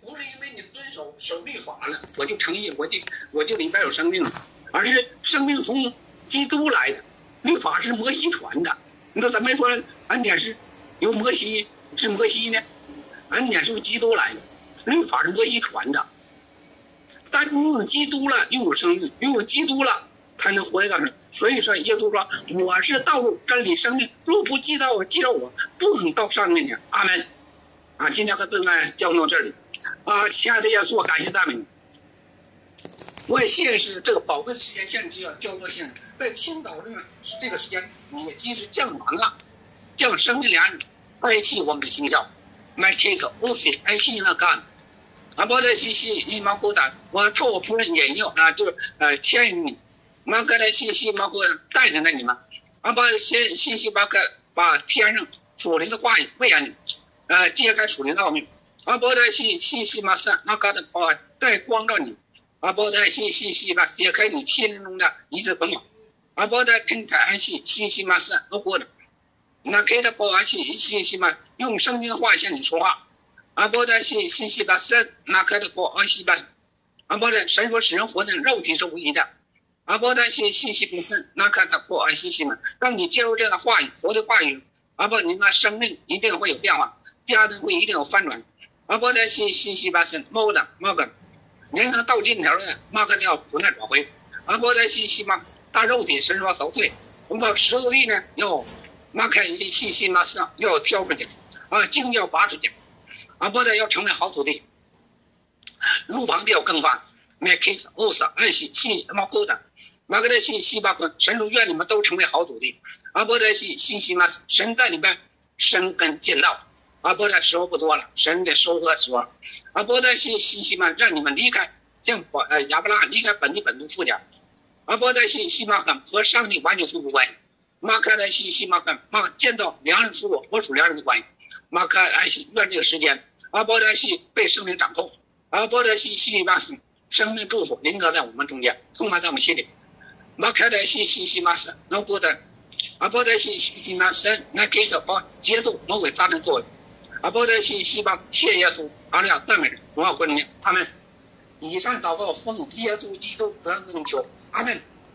不是因为你遵守守律法了，我就成义，我就我就里边有生命了，而是生命从基督来的。律法是摩西传的，你说咱们说恩典是由摩西是摩西呢？恩典是由基督来的，律法是不遗传的。但用基督了，又有生命；用基督了，才能活在这所以说，耶稣说：“我是道路、真理、生命。若不记到我，记到我，不能到上面去。”阿门。啊，今天和正爱讲到这里。啊，亲爱的耶稣，感谢大名。我也现实这个宝贵的时间线就要交托现在青岛这这个时间，也即是降完了，降生命粮，代替我们的心跳。My cake, o f i I see 那干。啊，不的信息你蛮好的，我托我仆人眼睛啊，就是呃牵引你，马哥的信息蛮好带着你们，啊把信信息把个把天上属灵的话语喂养你，呃揭开属灵的奥秘，啊把的信信息嘛是那个的把带光照你，啊把的信信息嘛解开你心灵中的一切烦恼，啊把的跟台安息信息嘛是我过的，那给他保安信信息嘛用圣经的话向你说话。阿波的信信息把神那开的破阿西巴，阿波的神说使人活的肉体是无疑的。阿波的信信息本身那开的破阿西西嘛，当你接入这个话语佛的话语，阿波你那生命一定会有变化，家庭会一定有翻转。阿波的信信息把神猫的猫个，人生到尽头了，马克要不难转回。阿波的信息嘛，大肉体神说扫碎，我们十字地呢要拉开一信息嘛是要飘出去，啊，茎要拔出去。阿伯的要成为好土地，路旁地要更换。买 kiss 欧斯爱惜信毛够的，马格的信西巴坤神如愿你们都成为好土地。阿伯的信信息嘛，神在里边生根建道。阿伯的时候不多了，神的收获说，阿伯的信信息嘛，让你们离开像巴呃亚伯拉离开本地本族富家。阿伯的信西马肯和上帝完全处不关系。马克的信西马肯马见到良人属我，我属良人的关系。马克爱惜愿这个时间。阿波德西被生命掌控，阿波德西西里巴斯生命祝福临格在我们中间，充满在我们心里。马开德西西西马斯能过的，阿波德西西西马斯那给着把节奏魔鬼发生作用。阿波德西西巴谢耶稣，阿利亚赞美荣耀归你，他们以上祷告奉耶稣基督得名求，阿门。